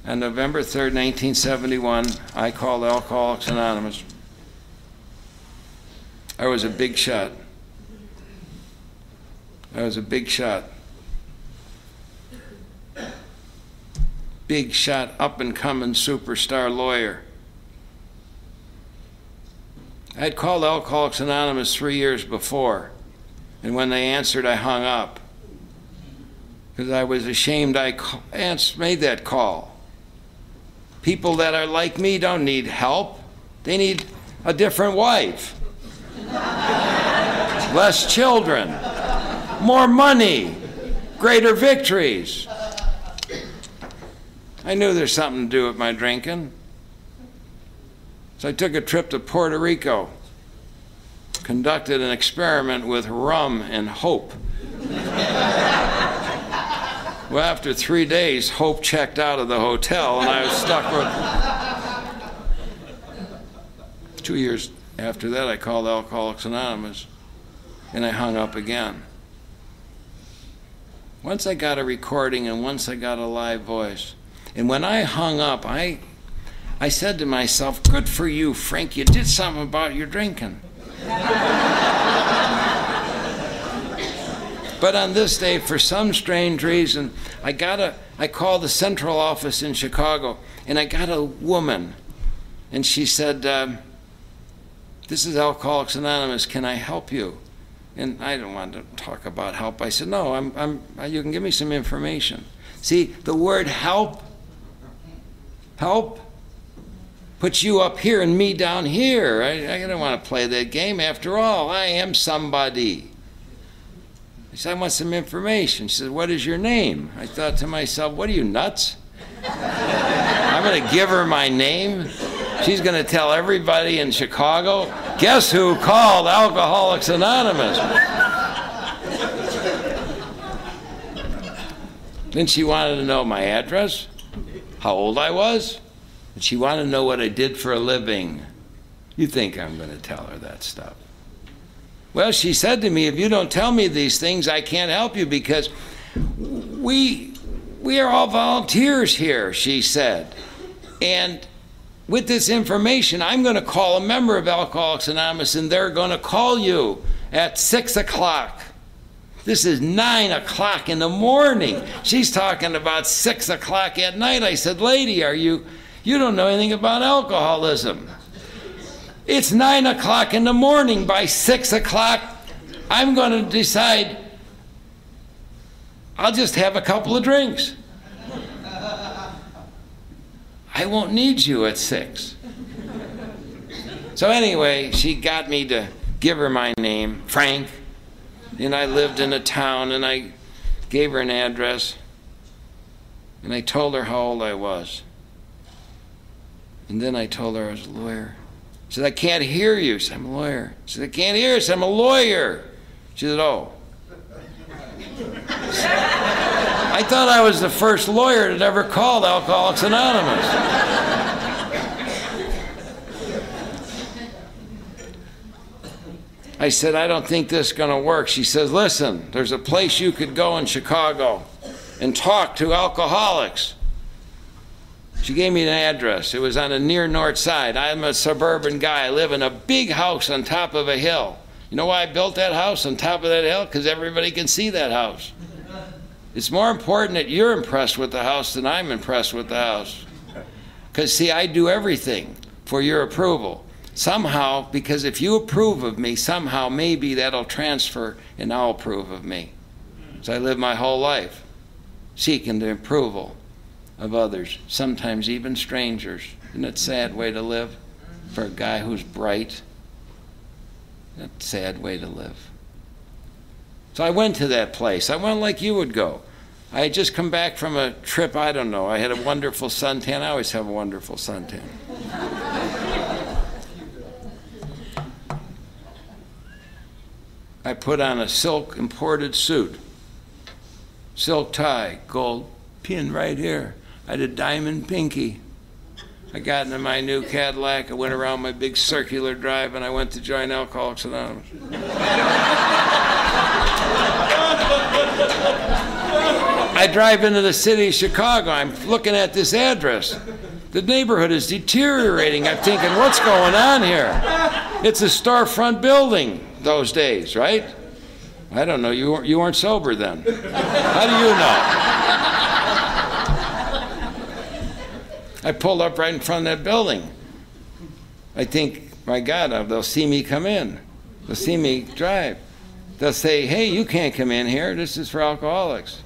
On November 3rd, 1971, I called Alcoholics Anonymous. I was a big shot. I was a big shot. Big shot, up and coming superstar lawyer. I'd called Alcoholics Anonymous three years before, and when they answered, I hung up because I was ashamed I made that call. People that are like me don't need help, they need a different wife, (laughs) less children, more money, greater victories. I knew there's something to do with my drinking. So I took a trip to Puerto Rico, conducted an experiment with rum and hope. well, after three days, Hope checked out of the hotel, and I was stuck with. Two years after that, I called Alcoholics Anonymous, and I hung up again. Once I got a recording and once I got a live voice, and when I hung up, I I said to myself, Good for you, Frank, you did something about your drinking. But on this day, for some strange reason, I got a I called the central office in Chicago and I got a woman. And she said, uh, This is Alcoholics Anonymous. Can I help you? And I didn't want to talk about help. I said, No, I'm, I'm, you can give me some information. See, the word help, help, puts you up here and me down here. I, I don't want to play that game. After all, I am somebody. I said, I want some information. She said, What is your name? I thought to myself, What are you, nuts? (laughs) I'm going to give her my name. She's going to tell everybody in Chicago, guess who called Alcoholics Anonymous? then she wanted to know my address, how old I was, and she wanted to know what I did for a living. You think I'm going to tell her that stuff. Well, she said to me, if you don't tell me these things, I can't help you because we, we are all volunteers here, she said. And with this information, I'm going to call a member of Alcoholics Anonymous and they're going to call you at 6 o'clock. This is 9 o'clock in the morning. She's talking about 6 o'clock at night. I said, Lady, are you you don't know anything about alcoholism. It's nine o'clock in the morning. By six o'clock, I'm going to decide I'll just have a couple of drinks. I won't need you at six. So, anyway, she got me to give her my name, Frank. And I lived in a town and I gave her an address, and I told her how old I was. And then I told her I was a lawyer. She said, I can't hear you. Said, I'm a lawyer. She said, I can't hear you. Said, I'm a lawyer. She said, Oh. I thought I was the first lawyer that ever called Alcoholics Anonymous. I said, I don't think this is going to work. She says, Listen, there's a place you could go in Chicago and talk to alcoholics. She gave me an address. It was on the near north side. I'm a suburban guy. I live in a big house on top of a hill. You know why I built that house on top of that hill? Because everybody can see that house. It's more important that you're impressed with the house than I'm impressed with the house. Because, see, I do everything for your approval. Somehow, because if you approve of me, somehow maybe that'll transfer and I'll approve of me. So I live my whole life seeking the approval of others, sometimes even strangers. Isn't a sad way to live for a guy who's bright? a sad way to live. So I went to that place. I went like you would go. I had just come back from a trip, I don't know. I had a wonderful suntan. I always have a wonderful suntan. I put on a silk imported suit, silk tie, gold pin right here. I had a diamond pinky. I got into my new Cadillac. I went around my big circular drive and I went to join Alcoholics Anonymous. I drive into the city of Chicago. I'm looking at this address. The neighborhood is deteriorating. I'm thinking, what's going on here? It's a storefront building those days, right? I don't know. You you weren't sober then. How do you know? I pulled up right in front of that building. I think, my God, uh, they'll see me come in. They'll see me drive. They'll say, hey, you can't come in here. This is for alcoholics.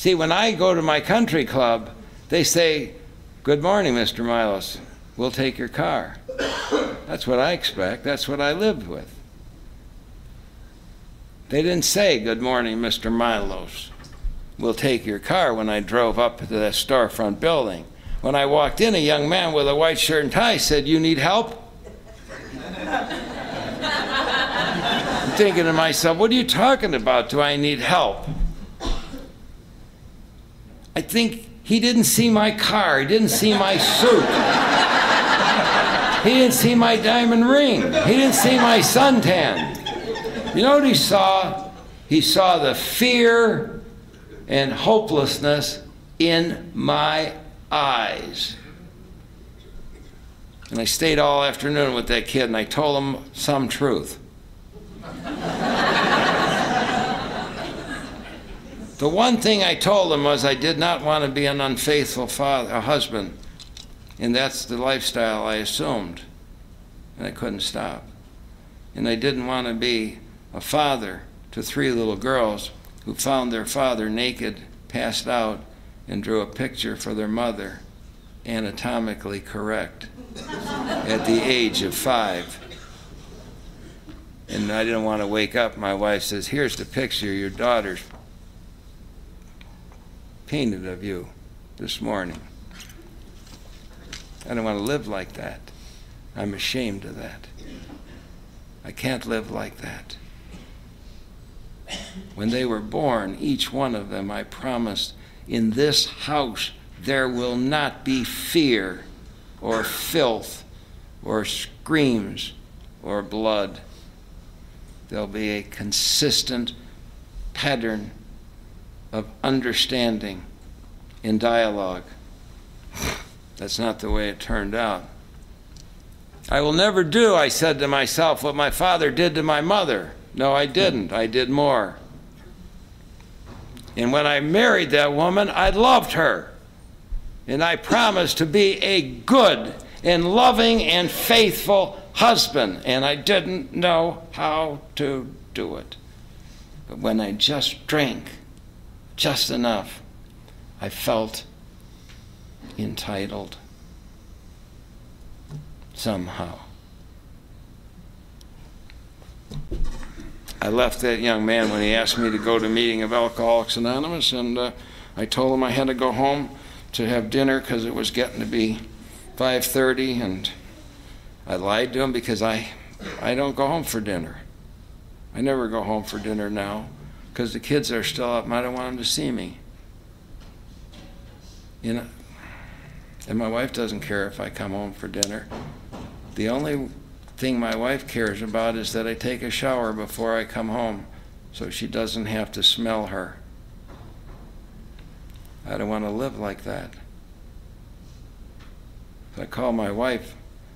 See, when I go to my country club, they say, Good morning, Mr. Milos. We'll take your car. That's what I expect. That's what I lived with. They didn't say, Good morning, Mr. Milos. We'll take your car when I drove up to that storefront building. When I walked in, a young man with a white shirt and tie said, You need help? I'm thinking to myself, What are you talking about? Do I need help? I think he didn't see my car, he didn't see my suit. He didn't see my diamond ring. He didn't see my suntan. You know what he saw? He saw the fear and hopelessness in my eyes. And I stayed all afternoon with that kid and I told him some truth. The one thing I told him was I did not want to be an unfaithful father, a husband. And that's the lifestyle I assumed. And I couldn't stop. And I didn't want to be a father to three little girls who found their father naked, passed out, and drew a picture for their mother, anatomically correct, at the age of five. And I didn't want to wake up. My wife says, Here's the picture your daughter's painted of you this morning. I don't want to live like that. I'm ashamed of that. I can't live like that. When they were born, each one of them, I promised, in this house there will not be fear or filth or screams or blood. There'll be a consistent pattern of understanding in dialogue. That's not the way it turned out. I will never do, I said to myself, what my father did to my mother. No, I didn't. I did more. And when I married that woman, I loved her. And I promised to be a good and loving and faithful husband. And I didn't know how to do it. But when I just drank just enough, I felt entitled somehow. I left that young man when he asked me to go to a meeting of Alcoholics Anonymous, and uh, I told him I had to go home to have dinner because it was getting to be 5:30, and I lied to him because I I don't go home for dinner. I never go home for dinner now because the kids are still up and I don't want them to see me. You know, and my wife doesn't care if I come home for dinner. The only thing my wife cares about is that I take a shower before I come home so she doesn't have to smell her. I don't want to live like that. I called my wife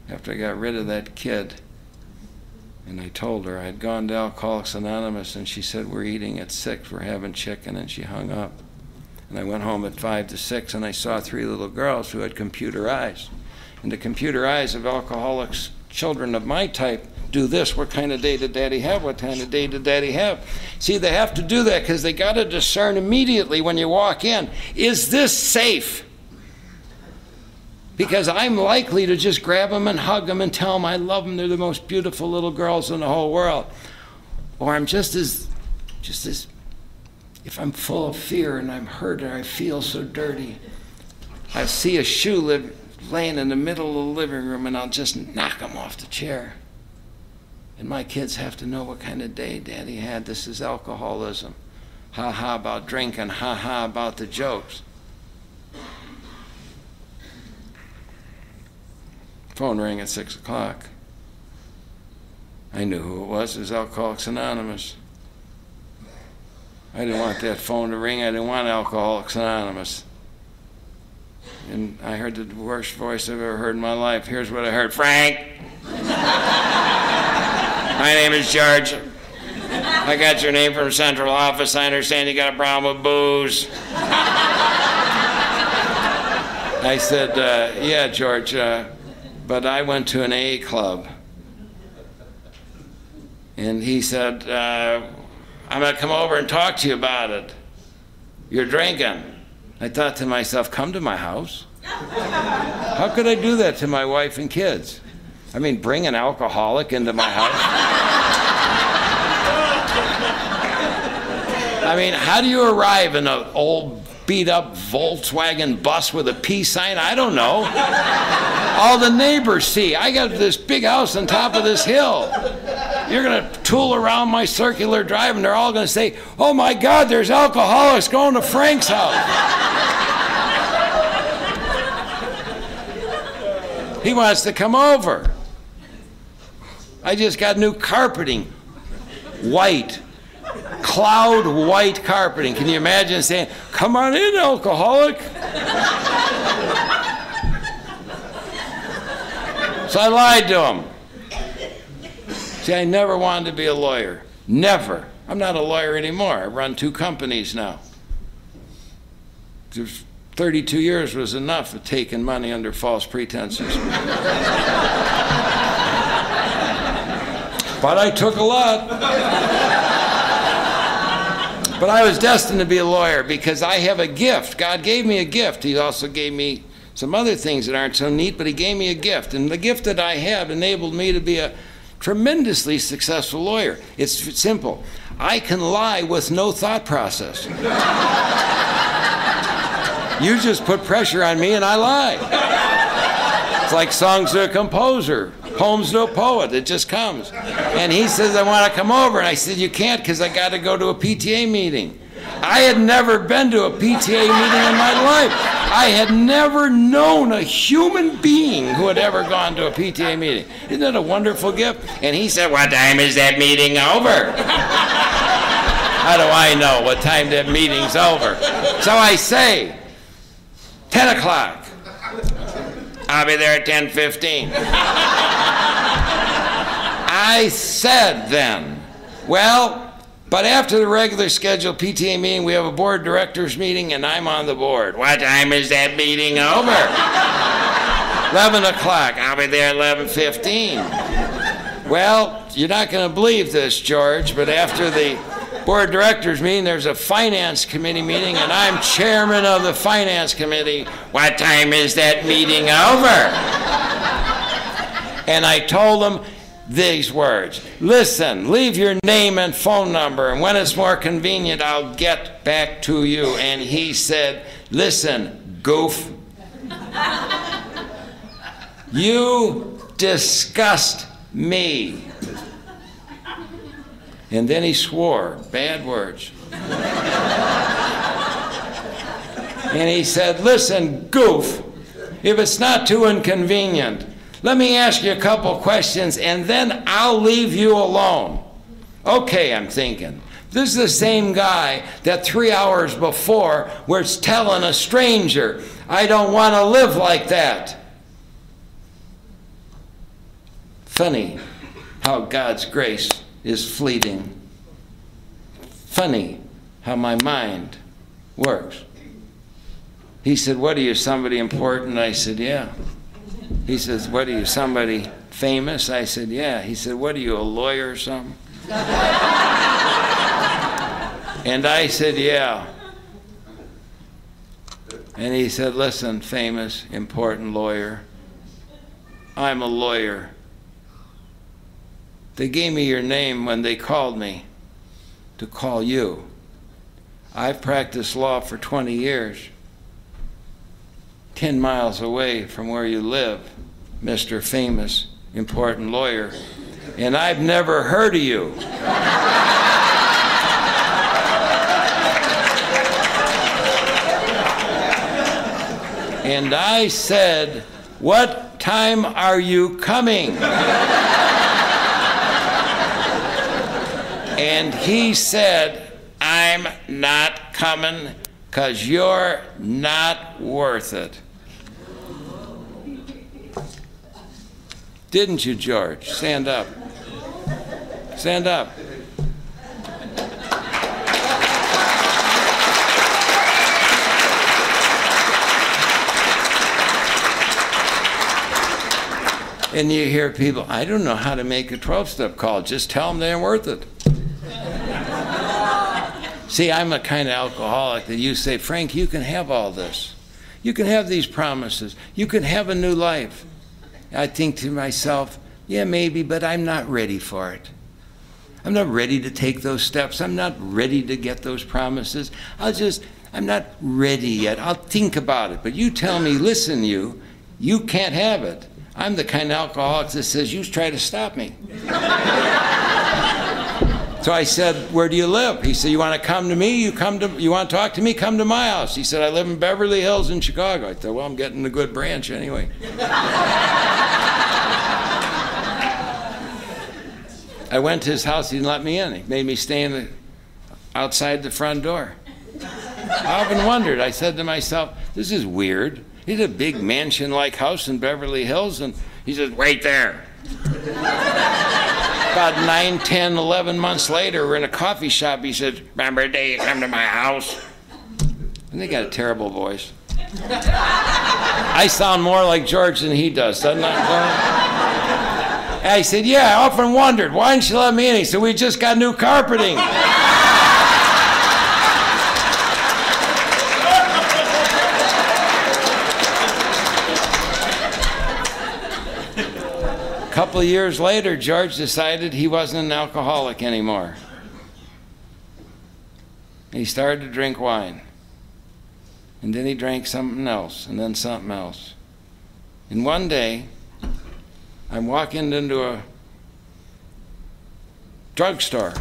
after I got rid of that kid and I told her I'd gone to Alcoholics Anonymous and she said, We're eating at six, we're having chicken, and she hung up. And I went home at five to six and I saw three little girls who had computer eyes. And the computer eyes of alcoholics, children of my type, do this. What kind of day did daddy have? What kind of day did daddy have? See, they have to do that because they got to discern immediately when you walk in is this safe? Because I'm likely to just grab them and hug them and tell them I love them. They're the most beautiful little girls in the whole world. Or I'm just as, just as if I'm full of fear and I'm hurt and I feel so dirty, I see a shoe live, laying in the middle of the living room and I'll just knock him off the chair. And my kids have to know what kind of day daddy had. This is alcoholism. Ha ha about drinking, ha ha about the jokes. Phone rang at six o'clock. I knew who it was. It was Alcoholics Anonymous. I didn't want that phone to ring. I didn't want Alcoholics Anonymous. And I heard the worst voice I've ever heard in my life. Here's what I heard Frank! my name is George. I got your name from central office. I understand you got a problem with booze. I said, uh, Yeah, George, uh, but I went to an A club. And he said, uh, I'm going to come over and talk to you about it. You're drinking. I thought to myself, come to my house. How could I do that to my wife and kids? I mean, bring an alcoholic into my house? I mean, how do you arrive in an old beat up Volkswagen bus with a peace sign? I don't know. All the neighbors see. I got this big house on top of this hill. You're going to tool around my circular drive, and they're all going to say, Oh my God, there's alcoholics going to Frank's house. he wants to come over. I just got new carpeting, white, cloud white carpeting. Can you imagine saying, Come on in, alcoholic? so I lied to him. See, I never wanted to be a lawyer. Never. I'm not a lawyer anymore. I run two companies now. 32 years was enough of taking money under false pretenses. but I took a lot. But I was destined to be a lawyer because I have a gift. God gave me a gift. He also gave me some other things that aren't so neat, but He gave me a gift. And the gift that I have enabled me to be a tremendously successful lawyer. It's simple. I can lie with no thought process. you just put pressure on me and I lie. It's like songs to a composer, poems no poet. It just comes. And he says, I want to come over. And I said, You can't because I got to go to a PTA meeting. I had never been to a PTA meeting in my life. I had never known a human being who had ever gone to a PTA meeting. Isn't that a wonderful gift? And he said, What time is that meeting over? How do I know what time that meeting's over? So I say, 10 o'clock. I'll be there at 10:15. I said then, well, but after the regular scheduled PTA meeting, we have a board directors meeting, and I'm on the board. What time is that meeting over? 11 o'clock. I'll be there at 11.15. Well, you're not going to believe this, George, but after the board directors meeting, there's a finance committee meeting, and I'm chairman of the finance committee. What time is that meeting over? And I told them, these words Listen, leave your name and phone number, and when it's more convenient, I'll get back to you. And he said, Listen, goof. you disgust me. And then he swore bad words. and he said, Listen, goof, if it's not too inconvenient, let me ask you a couple questions and then I'll leave you alone. Okay, I'm thinking. This is the same guy that three hours before was telling a stranger, I don't want to live like that. Funny how God's grace is fleeting. Funny how my mind works. He said, What are you, somebody important? I said, Yeah. He says, What are you, somebody famous? I said, Yeah. He said, What are you, a lawyer or something? (laughs) and I said, Yeah. And he said, Listen, famous, important lawyer, I'm a lawyer. They gave me your name when they called me to call you. I've practiced law for 20 years. 10 miles away from where you live, Mr. Famous, important lawyer, and I've never heard of you. and I said, What time are you coming? And he said, I'm not coming because you're not worth it. Didn't you, George? Stand up. Stand up. And you hear people, I don't know how to make a 12 step call. Just tell them they aren't worth it. See, I'm a kind of alcoholic that you say, Frank, you can have all this. You can have these promises. You can have a new life. I think to myself, yeah, maybe, but I'm not ready for it. I'm not ready to take those steps. I'm not ready to get those promises. I'll just, I'm not ready yet. I'll think about it. But you tell me, listen, you, you can't have it. I'm the kind of alcoholic that says, you try to stop me. (laughs) So I said, "Where do you live?" He said, "You want to come to me? You come to you want to talk to me? Come to my house." He said, "I live in Beverly Hills in Chicago." I said, "Well, I'm getting a good branch anyway." I went to his house. He didn't let me in. He made me stay in the, outside the front door. I often wondered. I said to myself, "This is weird." He's a big mansion-like house in Beverly Hills, and he says, "Wait there." About nine, ten, eleven months later, we're in a coffee shop. He says, Remember the day you come to my house? And they got a terrible voice. I sound more like George than he does, doesn't I? I said, Yeah, I often wondered, why didn't you let me in? He said, We just got new carpeting. Couple of years later, George decided he wasn't an alcoholic anymore. He started to drink wine. And then he drank something else, and then something else. And one day, I'm walking into a drugstore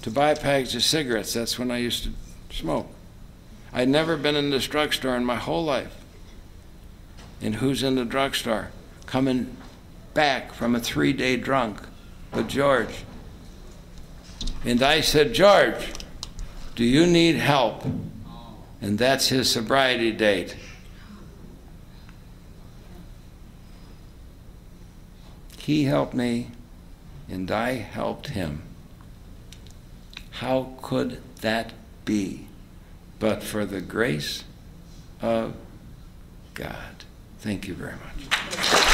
to buy a package of cigarettes. That's when I used to smoke. I'd never been in this drugstore in my whole life. And who's in the drugstore? Coming back from a three day drunk with George. And I said, George, do you need help? And that's his sobriety date. He helped me, and I helped him. How could that be but for the grace of God? Thank you very much.